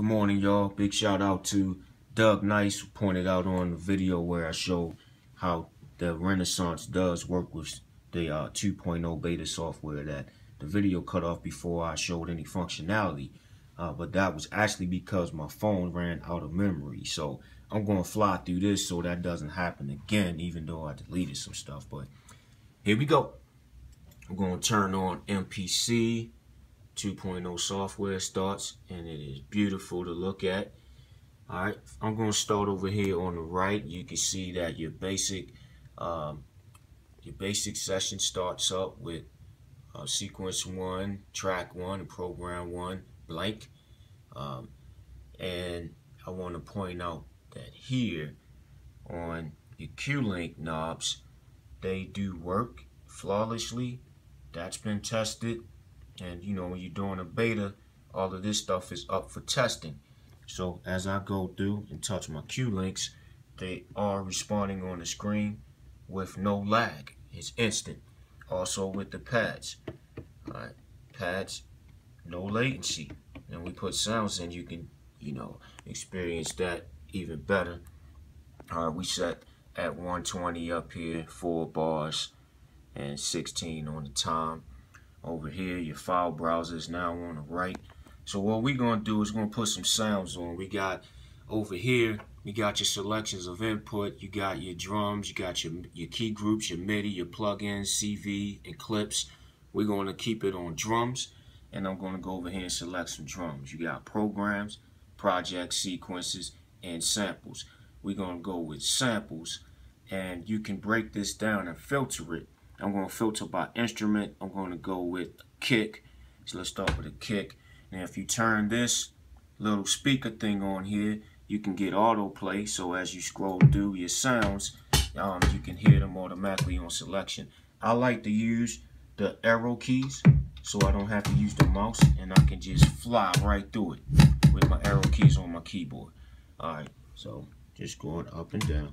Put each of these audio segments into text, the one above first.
Good morning, y'all. Big shout out to Doug Nice, pointed out on the video where I showed how the Renaissance does work with the uh, 2.0 beta software that the video cut off before I showed any functionality. Uh, but that was actually because my phone ran out of memory. So I'm going to fly through this so that doesn't happen again, even though I deleted some stuff. But here we go. I'm going to turn on MPC 2.0 software starts and it is beautiful to look at. All right, I'm going to start over here on the right. You can see that your basic um, your basic session starts up with uh, sequence one, track one, and program one blank. Um, and I want to point out that here on your Q-Link knobs, they do work flawlessly. That's been tested. And you know, when you're doing a beta, all of this stuff is up for testing. So as I go through and touch my Q-Links, they are responding on the screen with no lag. It's instant. Also with the pads. Alright, pads, no latency. And we put sounds in, you can, you know, experience that even better. Alright, we set at 120 up here, four bars, and 16 on the time. Over here, your file browser is now on the right. So what we're going to do is we're going to put some sounds on. We got over here, you got your selections of input, you got your drums, you got your, your key groups, your MIDI, your plugins, CV, and clips. We're going to keep it on drums, and I'm going to go over here and select some drums. You got programs, projects, sequences, and samples. We're going to go with samples, and you can break this down and filter it I'm going to filter by instrument. I'm going to go with kick. So let's start with a kick. Now if you turn this little speaker thing on here, you can get autoplay. So as you scroll through your sounds, um, you can hear them automatically on selection. I like to use the arrow keys so I don't have to use the mouse and I can just fly right through it with my arrow keys on my keyboard. Alright, so just going up and down.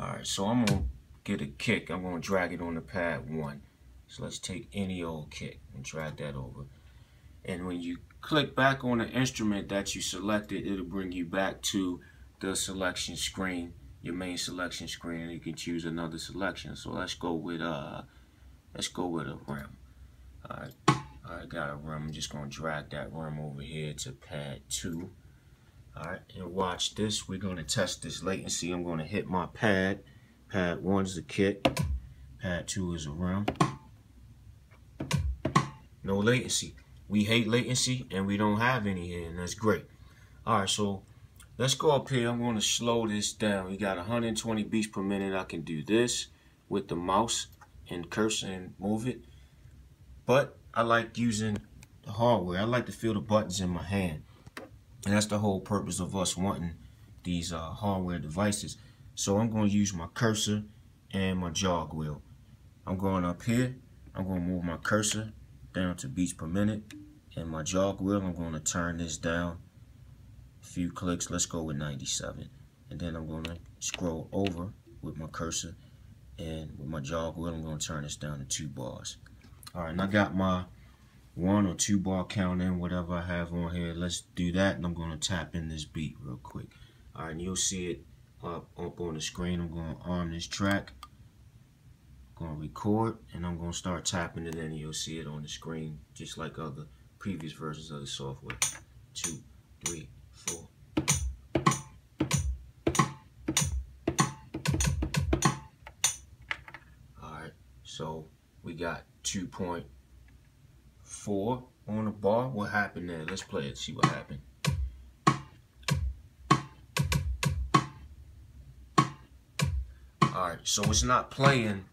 Alright, so I'm going to get a kick, I'm going to drag it on the pad 1. So let's take any old kick and drag that over. And when you click back on the instrument that you selected, it'll bring you back to the selection screen, your main selection screen, and you can choose another selection. So let's go with uh let's go with a rim. Alright, I got a rim. I'm just gonna drag that rim over here to pad two. Alright, and watch this. We're gonna test this latency. I'm gonna hit my pad Pad 1 is a kick. Pad 2 is a rim. No latency. We hate latency and we don't have any here and that's great. Alright, so let's go up here. I'm going to slow this down. We got 120 beats per minute. I can do this with the mouse and cursor and move it. But I like using the hardware. I like to feel the buttons in my hand. And that's the whole purpose of us wanting these uh, hardware devices. So I'm going to use my cursor and my jog wheel. I'm going up here. I'm going to move my cursor down to beats per minute. And my jog wheel, I'm going to turn this down a few clicks. Let's go with 97. And then I'm going to scroll over with my cursor. And with my jog wheel, I'm going to turn this down to two bars. All right, and I got my one or two bar count in, whatever I have on here. Let's do that, and I'm going to tap in this beat real quick. All right, and you'll see it up, up on the screen. I'm going to arm this track. I'm going to record and I'm going to start tapping it in. and You'll see it on the screen just like other previous versions of the software. Two, three, four. Alright, so we got 2.4 on the bar. What happened there? Let's play it, see what happened. All right, so it's not playing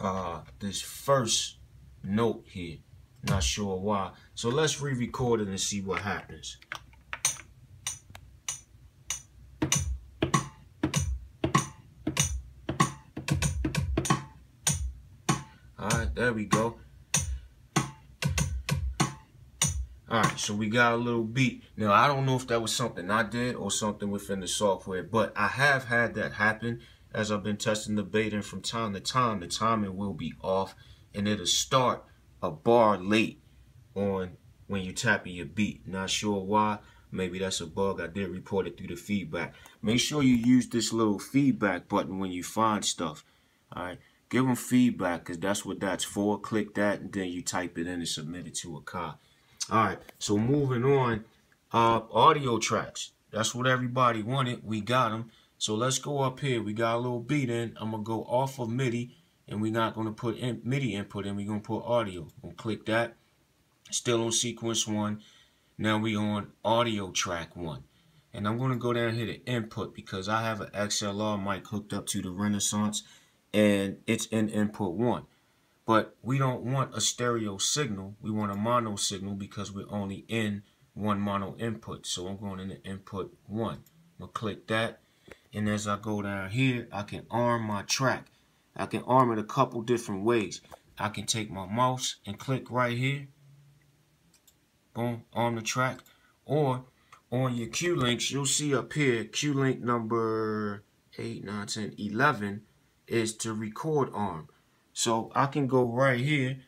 uh, this first note here. Not sure why. So let's re-record it and see what happens. All right, there we go. Alright, so we got a little beat. Now, I don't know if that was something I did or something within the software, but I have had that happen as I've been testing the beta and from time to time, the timing will be off and it'll start a bar late on when you're tapping your beat. Not sure why. Maybe that's a bug. I did report it through the feedback. Make sure you use this little feedback button when you find stuff. All right. Give them feedback because that's what that's for. Click that and then you type it in and submit it to Akai. All right. So moving on. Uh, audio tracks. That's what everybody wanted. We got them. So let's go up here. We got a little beat in. I'm going to go off of MIDI and we're not going to put in MIDI input in. We're going to put audio. We'll click that. Still on sequence one. Now we on audio track one. And I'm going to go down here to input because I have an XLR mic hooked up to the Renaissance and it's in input one. But we don't want a stereo signal. We want a mono signal because we're only in one mono input. So I'm going into input one. I'm going to click that. And as I go down here, I can arm my track. I can arm it a couple different ways. I can take my mouse and click right here. Boom, on the track. Or on your Q links, you'll see up here, Q link number 8, 9, 10, 11 is to record arm. So I can go right here,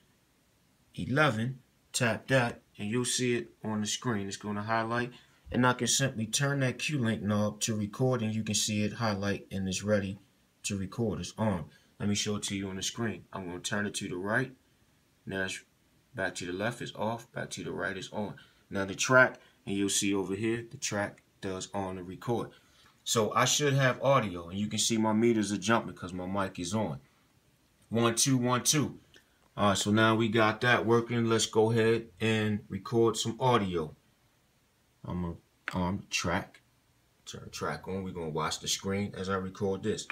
11, tap that, and you'll see it on the screen. It's going to highlight, and I can simply turn that Q-Link knob to record, and you can see it highlight and it's ready to record. It's on. Let me show it to you on the screen. I'm going to turn it to the right. Now it's back to the left is off, back to the right is on. Now the track, and you'll see over here, the track does on the record. So I should have audio, and you can see my meters are jumping because my mic is on. One, two, one, two. All right, so now we got that working. Let's go ahead and record some audio. To arm the track. Turn track on. We're to watch the screen as I record this.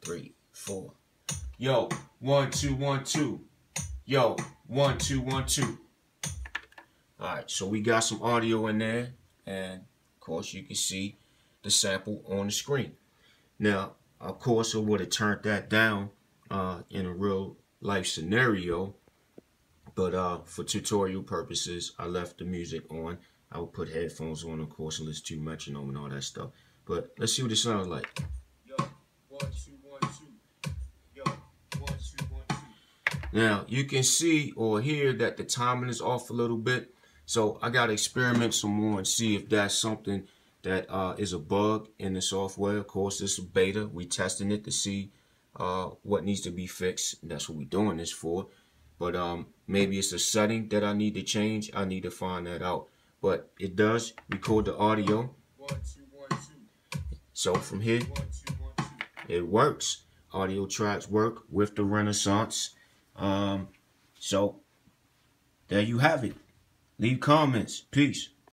Three, four. Yo, one, two, one, two. Yo, one, two, one, two. All right, so we got some audio in there. And, of course, you can see the sample on the screen. Now, of course, I would have turned that down uh, in a real life scenario, but uh, for tutorial purposes, I left the music on. I would put headphones on, of course, and listen to metronome and all that stuff. But let's see what it sounds like. Yo, one, two, one, two. Yo, one, two, one, two. Now, you can see or hear that the timing is off a little bit. So I got to experiment some more and see if that's something that uh, is a bug in the software. Of course, this is beta. We testing it to see uh, what needs to be fixed. That's what we're doing this for. But um, maybe it's a setting that I need to change. I need to find that out. But it does record the audio. One, two, one, two. So from here, one, two, one, two. it works. Audio tracks work with the Renaissance. Um, so there you have it. Leave comments. Peace.